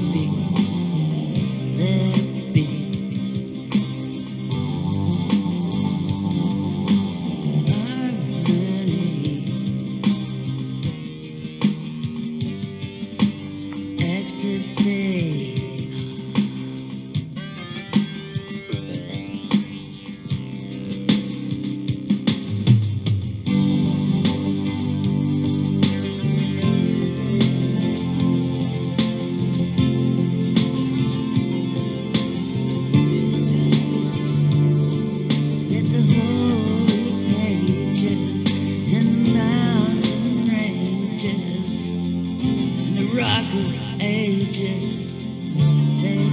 something agents say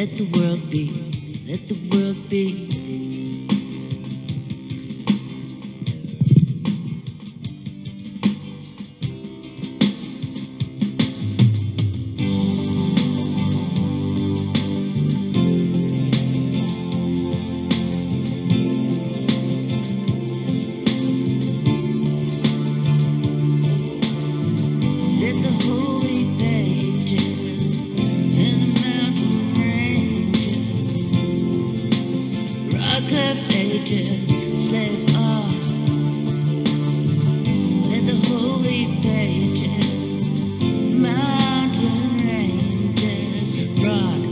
Let the world be. Let the world be. Run.